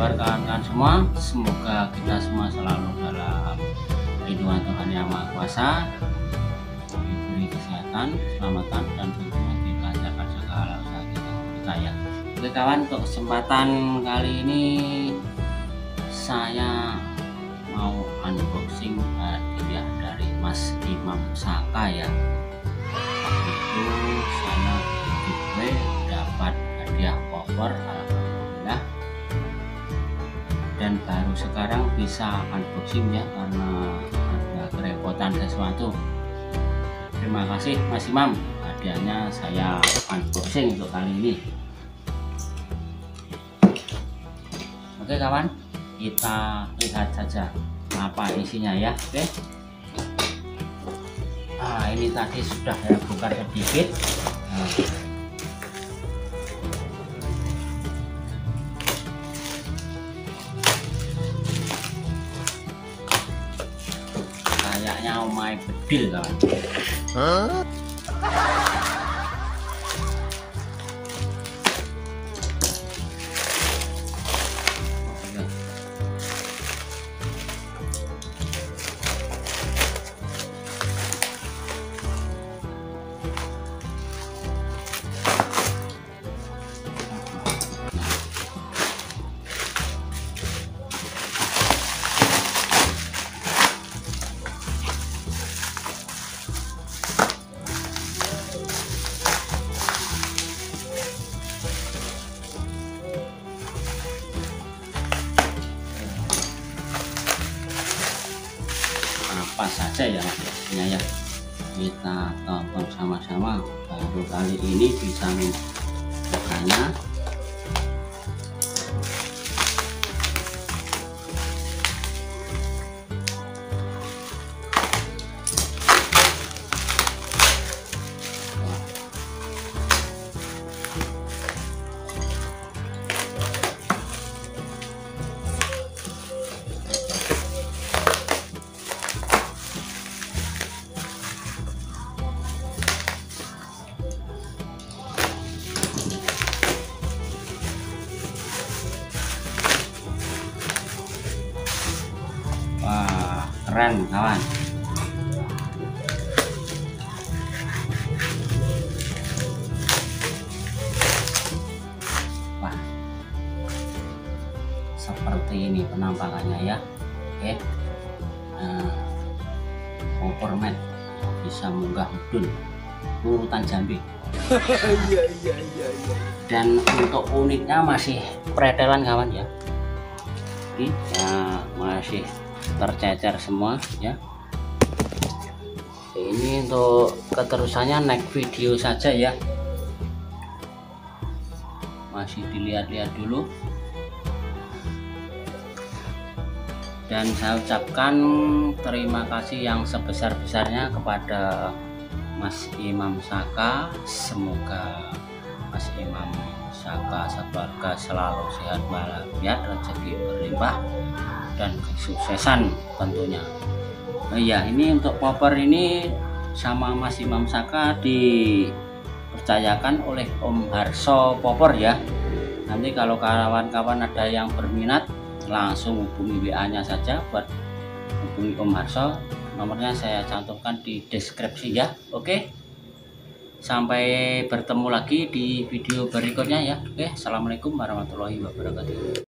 kabar kawan-kawan semua? Semoga kita semua selalu dalam lindungan Tuhan Yang Maha Kuasa diberi kesehatan, keselamatan dan tentunya dilancarkan segala usaha kita, kita ya. Oke kawan, untuk kesempatan kali ini saya mau unboxing hadiah dari Mas Imam Saka ya. Dan baru sekarang bisa unboxing ya karena ada kerepotan sesuatu. Terima kasih Mas Imam. Hadiahnya saya unboxing untuk kali ini. Oke kawan. Kita lihat saja apa isinya ya. Oke. Ah ini tadi sudah saya buka sedikit nah, now my pill. Ah. Huh? Apa saja ya mas ya. Ya kita tonton sama-sama. Baru kali ini bisa membukanya keren kawan. Wah. Seperti ini penampakannya ya. Oke. Nah, over mat bisa munggah mudun. Urutan jambi. Iya iya iya dan untuk unitnya masih pretelan kawan ya. Ini ya masih tercecer semua ya. Ini untuk keterusannya naik video saja ya. Masih dilihat-lihat dulu. Dan saya ucapkan terima kasih yang sebesar-besarnya kepada Mas Imam Saka. Semoga Mas Imam Saka sekeluarga selalu sehat walafiat rezeki berlimpah dan kesuksesan tentunya. Oh iya ini untuk popper ini sama Mas Imam Saka dipercayakan oleh Om Harso Popper ya. Nanti kalau kawan-kawan ada yang berminat langsung hubungi WA nya saja buat hubungi Om Harso. Nomornya saya cantumkan di deskripsi ya. Oke sampai bertemu lagi di video berikutnya ya. Oke assalamualaikum warahmatullahi wabarakatuh